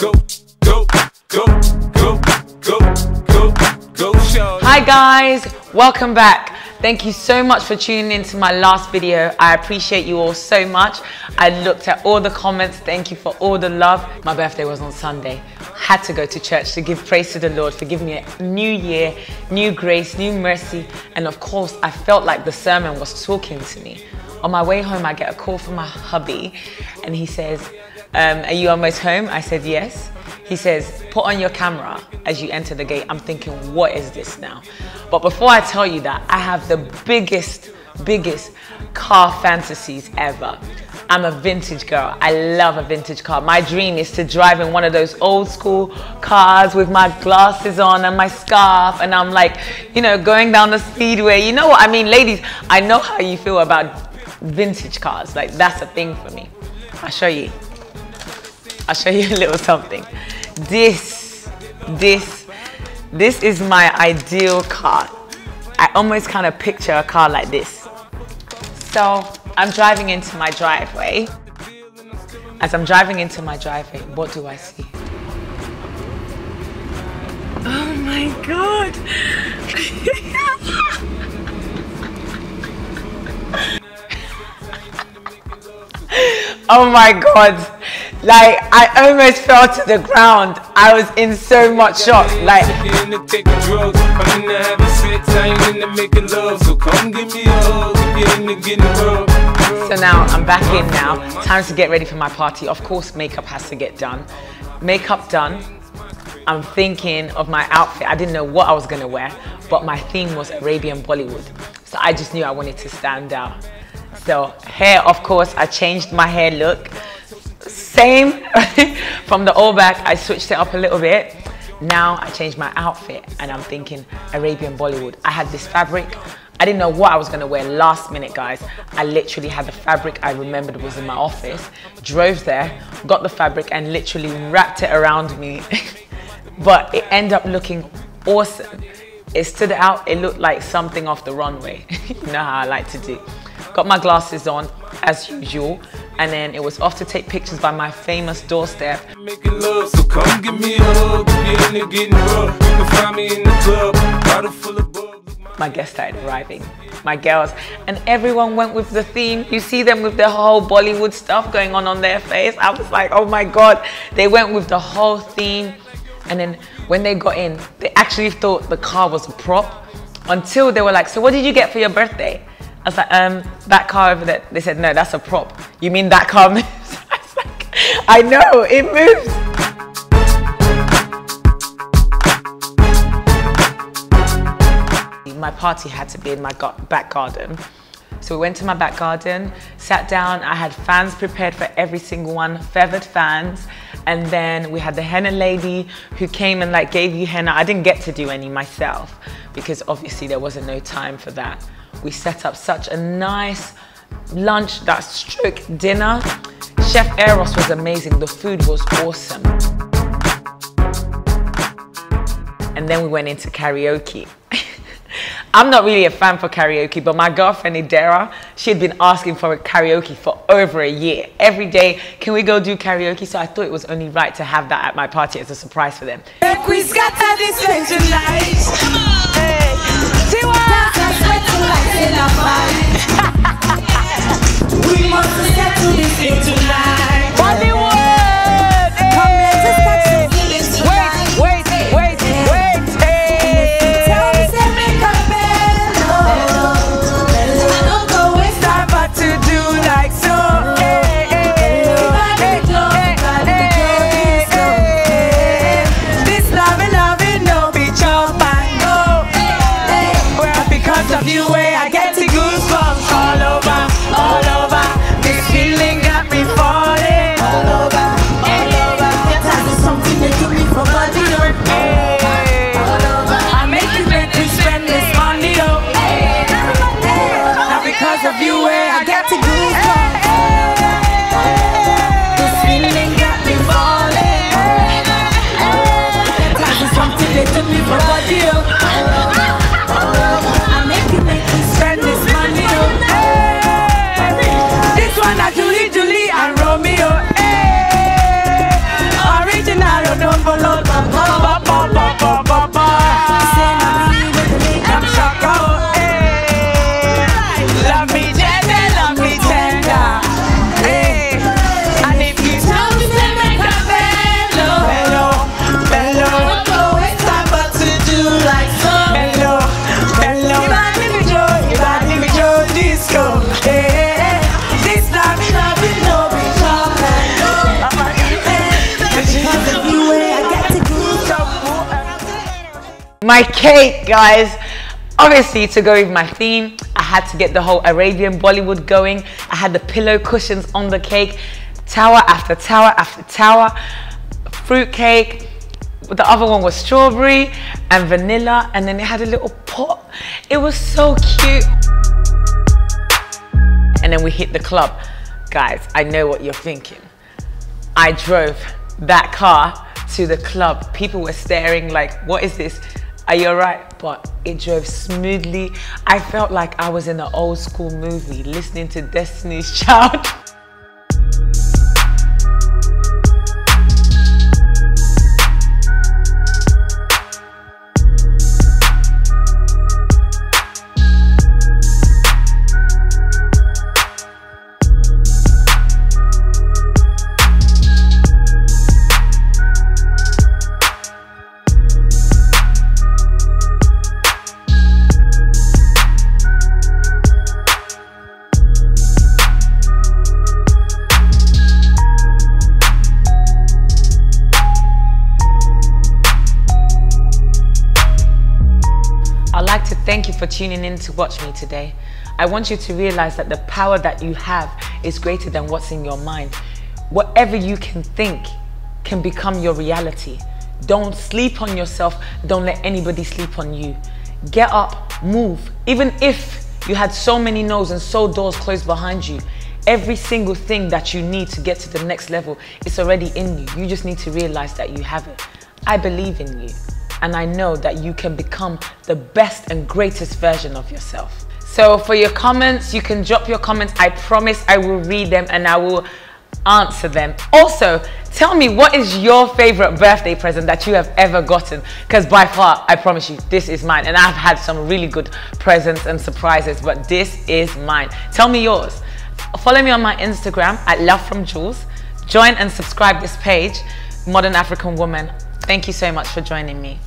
go, go, go, go, go, go, go. Hi guys, welcome back. Thank you so much for tuning in to my last video. I appreciate you all so much. I looked at all the comments. Thank you for all the love. My birthday was on Sunday. Had to go to church to give praise to the Lord for giving me a new year, new grace, new mercy. And of course, I felt like the sermon was talking to me. On my way home, I get a call from my hubby and he says, um, are you almost home? I said, yes. He says, put on your camera as you enter the gate. I'm thinking, what is this now? But before I tell you that, I have the biggest, biggest car fantasies ever. I'm a vintage girl. I love a vintage car. My dream is to drive in one of those old school cars with my glasses on and my scarf. And I'm like, you know, going down the speedway. You know what I mean? Ladies, I know how you feel about vintage cars. Like, that's a thing for me. I'll show you. I'll show you a little something. This, this, this is my ideal car. I almost kind of picture a car like this. So I'm driving into my driveway. As I'm driving into my driveway, what do I see? Oh my God. oh my God. Like I almost fell to the ground. I was in so much shock. Like. So now I'm back in now. Time to get ready for my party. Of course, makeup has to get done. Makeup done. I'm thinking of my outfit. I didn't know what I was gonna wear, but my theme was Arabian Bollywood. So I just knew I wanted to stand out. So hair, of course, I changed my hair look. Same from the all back, I switched it up a little bit. Now I changed my outfit and I'm thinking Arabian Bollywood. I had this fabric. I didn't know what I was gonna wear last minute, guys. I literally had the fabric I remembered was in my office, drove there, got the fabric and literally wrapped it around me. but it ended up looking awesome. It stood out, it looked like something off the runway. you know how I like to do. Got my glasses on as usual, and then it was off to take pictures by my famous doorstep. Love, so come give me a hug if you're in the getting rough. You can find me in the club, bottle full of bubs. my guests started arriving, my girls, and everyone went with the theme. You see them with the whole Bollywood stuff going on on their face. I was like, oh my God. They went with the whole theme. And then when they got in, they actually thought the car was a prop until they were like, so what did you get for your birthday? I was like, um, that car over there. They said, no, that's a prop. You mean that car moves? I was like, I know, it moves. my party had to be in my back garden. So we went to my back garden, sat down. I had fans prepared for every single one, feathered fans. And then we had the henna lady who came and like gave you henna. I didn't get to do any myself because obviously there wasn't no time for that. We set up such a nice lunch, that stroke dinner. Chef Eros was amazing. The food was awesome. And then we went into karaoke. I'm not really a fan for karaoke, but my girlfriend Idera, she had been asking for a karaoke for over a year. Every day, can we go do karaoke? So I thought it was only right to have that at my party as a surprise for them. We because of you my cake, guys. Obviously, to go with my theme, I had to get the whole Arabian Bollywood going. I had the pillow cushions on the cake, tower after tower after tower, fruit cake. The other one was strawberry and vanilla, and then it had a little pot. It was so cute. And then we hit the club. Guys, I know what you're thinking. I drove that car to the club. People were staring like, what is this? Are you alright? But it drove smoothly. I felt like I was in an old school movie listening to Destiny's Child. I'd like to thank you for tuning in to watch me today. I want you to realize that the power that you have is greater than what's in your mind. Whatever you can think can become your reality. Don't sleep on yourself. Don't let anybody sleep on you. Get up, move. Even if you had so many no's and so doors closed behind you, every single thing that you need to get to the next level is already in you. You just need to realize that you have it. I believe in you and I know that you can become the best and greatest version of yourself. So for your comments, you can drop your comments. I promise I will read them and I will answer them. Also, tell me what is your favorite birthday present that you have ever gotten? Because by far, I promise you, this is mine. And I've had some really good presents and surprises, but this is mine. Tell me yours. Follow me on my Instagram at Love from. Join and subscribe this page, Modern African Woman. Thank you so much for joining me.